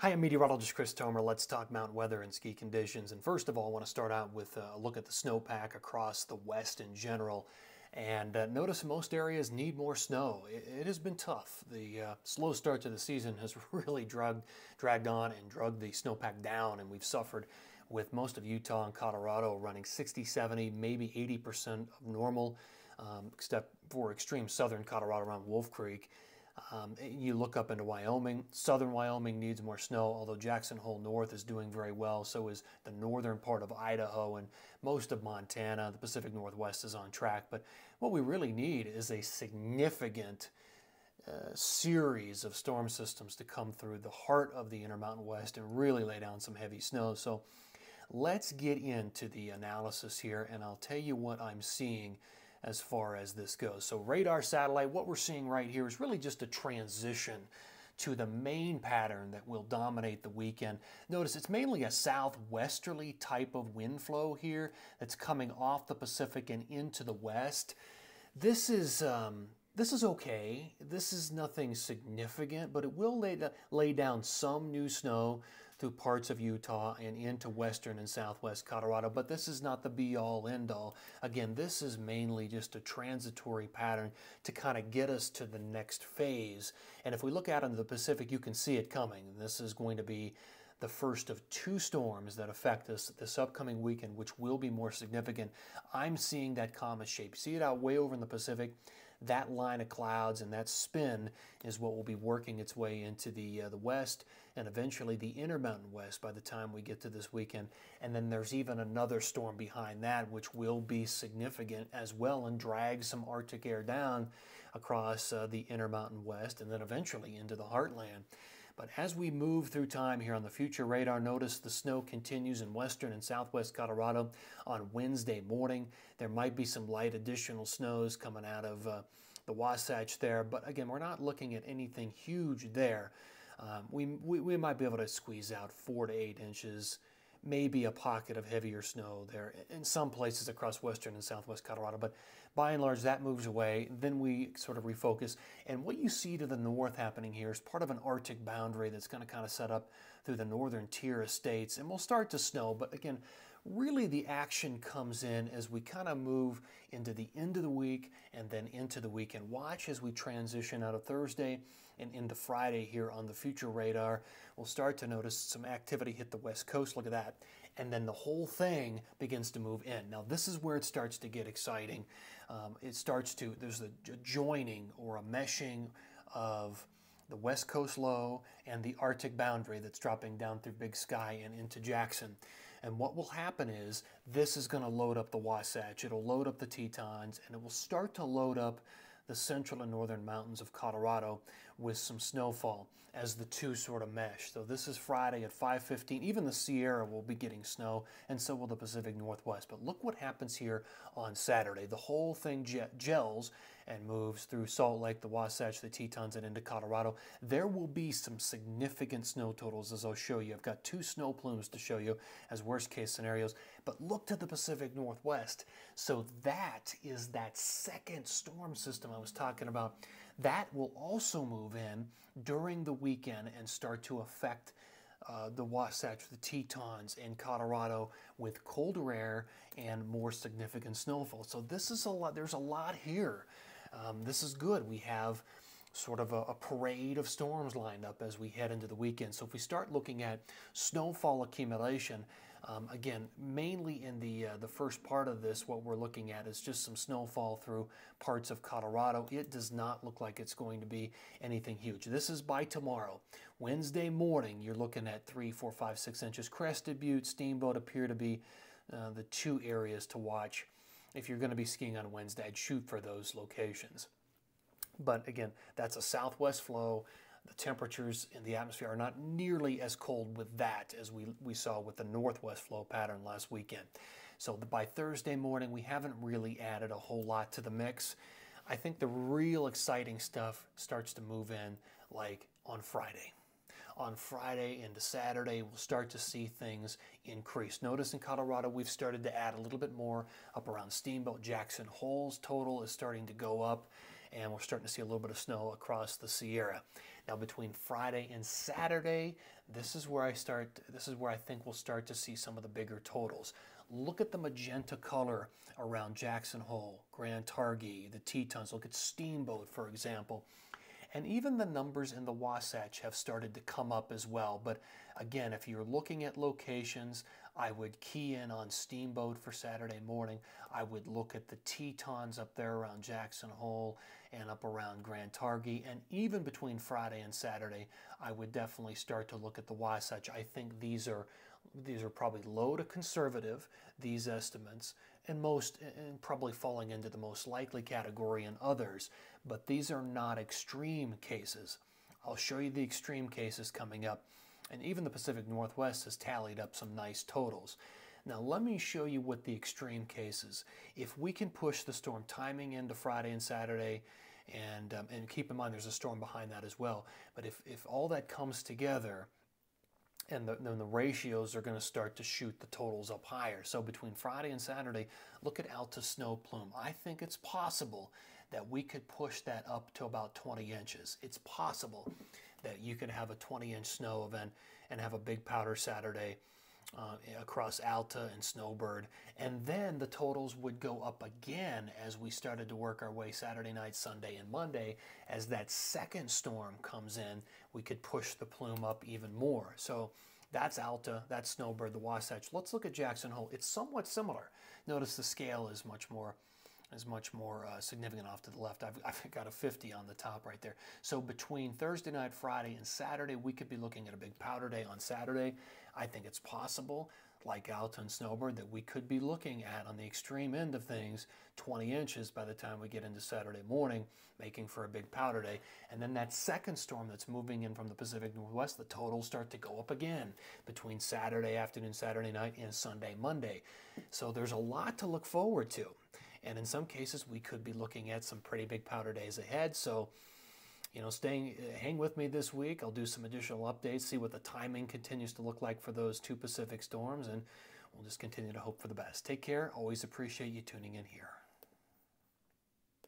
Hi, I'm meteorologist Chris Tomer. Let's talk mountain weather and ski conditions. And first of all, I want to start out with a look at the snowpack across the west in general. And uh, notice most areas need more snow. It, it has been tough. The uh, slow start to the season has really dragged, dragged on and dragged the snowpack down, and we've suffered with most of Utah and Colorado running 60, 70, maybe 80% of normal, um, except for extreme southern Colorado around Wolf Creek. Um, you look up into Wyoming. Southern Wyoming needs more snow, although Jackson Hole North is doing very well. So is the northern part of Idaho and most of Montana. The Pacific Northwest is on track. But what we really need is a significant uh, series of storm systems to come through the heart of the Intermountain West and really lay down some heavy snow. So let's get into the analysis here, and I'll tell you what I'm seeing as far as this goes. So radar satellite, what we're seeing right here is really just a transition to the main pattern that will dominate the weekend. Notice it's mainly a southwesterly type of wind flow here that's coming off the Pacific and into the west. This is um, this is okay. This is nothing significant, but it will lay, lay down some new snow through parts of Utah and into western and southwest Colorado. But this is not the be all end all. Again, this is mainly just a transitory pattern to kind of get us to the next phase. And if we look out into the Pacific, you can see it coming. This is going to be the first of two storms that affect us this upcoming weekend, which will be more significant. I'm seeing that comet shape. See it out way over in the Pacific? That line of clouds and that spin is what will be working its way into the uh, the west and eventually the intermountain west by the time we get to this weekend. And then there's even another storm behind that, which will be significant as well and drag some Arctic air down across uh, the intermountain west and then eventually into the heartland. But as we move through time here on the future radar, notice the snow continues in western and southwest Colorado on Wednesday morning. There might be some light additional snows coming out of uh, the Wasatch there, but again, we're not looking at anything huge there. Um, we, we, we might be able to squeeze out four to eight inches maybe a pocket of heavier snow there in some places across western and southwest Colorado, but by and large that moves away. Then we sort of refocus. And what you see to the north happening here is part of an Arctic boundary that's going to kind of set up through the northern tier of states and we'll start to snow, but again, really the action comes in as we kind of move into the end of the week and then into the weekend. Watch as we transition out of Thursday and into Friday here on the future radar. We'll start to notice some activity hit the west coast. Look at that. And then the whole thing begins to move in. Now, this is where it starts to get exciting. Um, it starts to, there's a joining or a meshing of the west coast low and the Arctic boundary that's dropping down through Big Sky and into Jackson. And what will happen is this is going to load up the Wasatch, it'll load up the Tetons, and it will start to load up the central and northern mountains of Colorado with some snowfall as the two sort of mesh. So this is Friday at 5:15. Even the Sierra will be getting snow, and so will the Pacific Northwest. But look what happens here on Saturday. The whole thing gels and moves through Salt Lake, the Wasatch, the Tetons, and into Colorado. There will be some significant snow totals as I'll show you. I've got two snow plumes to show you as worst case scenarios. But look to the Pacific Northwest. So that is that second storm system I was talking about that will also move in during the weekend and start to affect uh, the Wasatch, the Tetons, in Colorado with colder air and more significant snowfall. So this is a lot. There's a lot here. Um, this is good. We have sort of a, a, parade of storms lined up as we head into the weekend. So if we start looking at snowfall accumulation, um, again, mainly in the uh, the first part of this, what we're looking at is just some snowfall through parts of Colorado. It does not look like it's going to be anything huge. This is by tomorrow. Wednesday morning, you're looking at three, four, five, six inches. Crested Butte, Steamboat appear to be uh, the two areas to watch. If you're going to be skiing on Wednesday, I'd shoot for those locations. But again, that's a southwest flow the temperatures in the atmosphere are not nearly as cold with that as we, we saw with the northwest flow pattern last weekend. So by Thursday morning, we haven't really added a whole lot to the mix. I think the real exciting stuff starts to move in like on Friday. On Friday into Saturday, we'll start to see things increase. Notice in Colorado, we've started to add a little bit more up around Steamboat. Jackson Holes total is starting to go up, and we're starting to see a little bit of snow across the Sierra. Now between Friday and Saturday, this is where I start, this is where I think we'll start to see some of the bigger totals. Look at the magenta color around Jackson Hole, Grand Targhee, the Tetons. Look at Steamboat, for example. And even the numbers in the Wasatch have started to come up as well. But again, if you're looking at locations, I would key in on Steamboat for Saturday morning. I would look at the Tetons up there around Jackson Hole and up around Grand Targhee. And even between Friday and Saturday, I would definitely start to look at the Wasatch. I think these are these are probably low to conservative, these estimates, and most and probably falling into the most likely category in others, but these are not extreme cases. I'll show you the extreme cases coming up, and even the Pacific Northwest has tallied up some nice totals. Now let me show you what the extreme cases. If we can push the storm timing into Friday and Saturday, and, um, and keep in mind there's a storm behind that as well, but if, if all that comes together, and the, then the ratios are going to start to shoot the totals up higher. So between Friday and Saturday, look at Alta snow plume. I think it's possible that we could push that up to about 20 inches. It's possible that you could have a 20 inch snow event and have a big powder Saturday uh, across Alta and Snowbird. And then the totals would go up again as we started to work our way Saturday night, Sunday, and Monday. As that second storm comes in, we could push the plume up even more. So that's Alta, that's Snowbird, the Wasatch. Let's look at Jackson Hole. It's somewhat similar. Notice the scale is much more is much more uh, significant off to the left. I've, I've, got a 50 on the top right there. So between Thursday night, Friday, and Saturday, we could be looking at a big powder day on Saturday. I think it's possible, like Alta and Snowbird, that we could be looking at on the extreme end of things 20 inches by the time we get into Saturday morning, making for a big powder day. And then that second storm that's moving in from the Pacific Northwest, the totals start to go up again between Saturday afternoon, Saturday night, and Sunday, Monday. So there's a lot to look forward to. And in some cases, we could be looking at some pretty big powder days ahead. So you know, staying, uh, hang with me this week. I'll do some additional updates, see what the timing continues to look like for those two Pacific storms, and we'll just continue to hope for the best. Take care. Always appreciate you tuning in here.